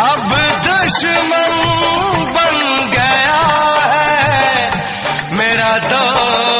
अब दुश्मन बन गया है। मेरा दोस्त